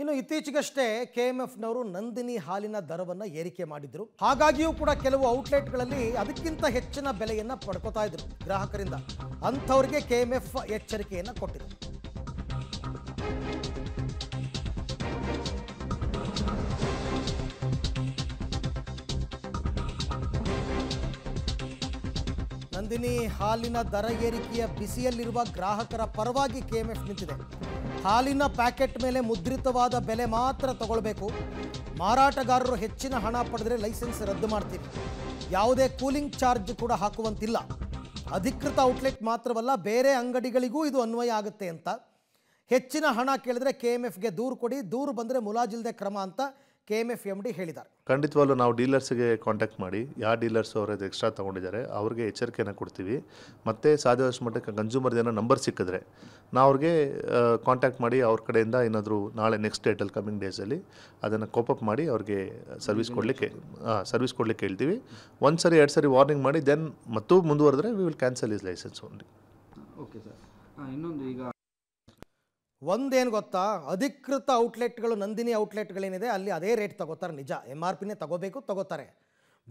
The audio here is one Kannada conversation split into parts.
ಇನ್ನು ಇತ್ತೀಚೆಗಷ್ಟೇ ಕೆ ಎಂ ಎಫ್ನವರು ನಂದಿನಿ ಹಾಲಿನ ದರವನ್ನು ಏರಿಕೆ ಮಾಡಿದ್ರು. ಹಾಗಾಗಿಯೂ ಕೂಡ ಕೆಲವು ಔಟ್ಲೆಟ್ಗಳಲ್ಲಿ ಅದಕ್ಕಿಂತ ಹೆಚ್ಚಿನ ಬೆಲೆಯನ್ನು ಪಡ್ಕೋತಾ ಇದ್ರು ಗ್ರಾಹಕರಿಂದ. ಅಂಥವ್ರಿಗೆ ಕೆ ಎಂ ಎಫ್ ಎಚ್ಚರಿಕೆಯನ್ನು ಕೊಟ್ಟಿದೆ ನಂದಿನಿ ಹಾಲಿನ ದರ ಏರಿಕೆಯ ಬಿಸಿಯಲ್ಲಿರುವ ಗ್ರಾಹಕರ ಪರವಾಗಿ ಕೆಎಂಎಫ್ ನಿಂತಿದೆ. ಹಾಲಿನ ಪ್ಯಾಕೆಟ್ ಮೇಲೆ ಮುದ್ರಿತವಾದ ಬೆಲೆ ಮಾತ್ರ ತಗೊಳ್ಬೇಕು. ಮಾರಾಟಗಾರರು ಹೆಚ್ಚಿನ ಹಣ ಪಡೆದರೆ ಲೈಸೆನ್ಸ್ ರದ್ದು ಮಾಡ್ತೀವಿ. ಯಾವುದೇ ಕೂಲಿಂಗ್ ಚಾರ್ಜ್ ಕೂಡ ಹಾಕುವಂತಿಲ್ಲ. ಅಧಿಕೃತ ಔಟ್ಲೆಟ್ ಮಾತ್ರವಲ್ಲ, ಬೇರೆ ಅಂಗಡಿಗಳಿಗೂ ಇದು ಅನ್ವಯ ಆಗುತ್ತೆ ಅಂತ. ಹೆಚ್ಚಿನ ಹಣ ಕೇಳಿದ್ರೆ ಕೆ ಎಂ ಎಫ್ಗೆ ದೂರು ಕೊಡಿ, ದೂರು ಬಂದರೆ ಮುಲಾಜಿಲ್ದೆ ಕ್ರಮ ಅಂತ K M F M D ಹೇಳಿದ್ದಾರೆ. ಖಂಡಿತವಾಗ್ಲೂ ನಾವು ಡೀಲರ್ಸ್ಗೆ ಕಾಂಟ್ಯಾಕ್ಟ್ ಮಾಡಿ ಯಾವ ಡೀಲರ್ಸ್ ಅವ್ರದ್ದು ಎಕ್ಸ್ಟ್ರಾ ತೊಗೊಂಡಿದ್ದಾರೆ ಅವ್ರಿಗೆ ಎಚ್ಚರಿಕೆಯನ್ನು ಕೊಡ್ತೀವಿ. ಮತ್ತು ಸಾಧ್ಯವಾದಷ್ಟು ಮಟ್ಟಕ್ಕೆ ಕನ್ಸ್ಯೂಮರ್ದು ಏನೋ ನಂಬರ್ ಸಿಕ್ಕಿದ್ರೆ ನಾವು ಅವ್ರಿಗೆ ಕಾಂಟ್ಯಾಕ್ಟ್ ಮಾಡಿ ಅವ್ರ ಕಡೆಯಿಂದ ಏನಾದರೂ ನಾಳೆ ನೆಕ್ಸ್ಟ್ ಡೇಟಲ್ಲಿ ಕಮಿಂಗ್ ಡೇಸಲ್ಲಿ ಅದನ್ನು ಕೋಪಪ್ ಮಾಡಿ ಅವ್ರಿಗೆ ಸರ್ವಿಸ್ ಕೊಡಲಿಕ್ಕೆ ಸರ್ವಿಸ್ ಕೊಡಲಿಕ್ಕೆ ಹೇಳ್ತೀವಿ. ಒಂದು ಸರಿ ಎರಡು ಸರಿ ವಾರ್ನಿಂಗ್ ಮಾಡಿ ದೆನ್ ಮತ್ತೂ ಮುಂದುವರೆದ್ರೆ we will cancel his licence only okay sir ಇನ್ನೊಂದು ಈಗ ಒಂದೇನು ಗೊತ್ತಾ? ಅಧಿಕೃತ ಔಟ್ಲೆಟ್ಗಳು, ನಂದಿನಿ ಔಟ್ಲೆಟ್ಗಳೇನಿದೆ, ಅಲ್ಲಿ ಅದೇ ರೇಟ್ ತಗೋತಾರೆ ನಿಜ. ಎಂ ಆರ್ ಪಿನೇ ತಗೋಬೇಕು, ತಗೋತಾರೆ.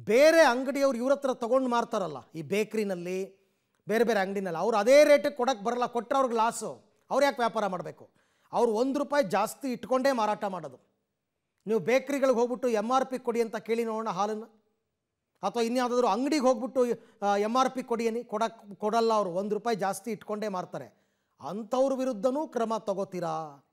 ಬೇರೆ ಅಂಗಡಿಯವ್ರು ಇವ್ರ ಹತ್ರ ತೊಗೊಂಡು ಮಾರ್ತಾರಲ್ಲ, ಈ ಬೇಕ್ರಿನಲ್ಲಿ, ಬೇರೆ ಬೇರೆ ಅಂಗಡಿನಲ್ಲಿ, ಅವ್ರು ಅದೇ ರೇಟಿಗೆ ಕೊಡೋಕ್ಕೆ ಬರಲ್ಲ ಕೊಟ್ಟರೆ ಅವ್ರಿಗೆ ಲಾಸು. ಅವ್ರು ಯಾಕೆ ವ್ಯಾಪಾರ ಮಾಡಬೇಕು? ಅವ್ರು ಒಂದು ರೂಪಾಯಿ ಜಾಸ್ತಿ ಇಟ್ಕೊಂಡೇ ಮಾರಾಟ ಮಾಡೋದು. ನೀವು ಬೇಕ್ರಿಗಳಿಗೆ ಹೋಗ್ಬಿಟ್ಟು ಎಂ ಆರ್ ಪಿ ಕೊಡಿ ಅಂತ ಕೇಳಿ ನೋಡೋಣ ಹಾಲನ್ನು. ಅಥವಾ ಇನ್ಯಾವುದಾದ್ರೂ ಅಂಗಡಿಗೆ ಹೋಗ್ಬಿಟ್ಟು ಎಂ ಆರ್ ಪಿ ಕೊಡಿಯನಿ ಕೊಡಕ್ಕೆ ಕೊಡಲ್ಲ ಅವರು, ಒಂದು ರೂಪಾಯಿ ಜಾಸ್ತಿ ಇಟ್ಕೊಂಡೇ ಮಾರ್ತಾರೆ. ಅಂಥವ್ರ ವಿರುದ್ಧನೂ ಕ್ರಮ ತಗೋತೀರಾ?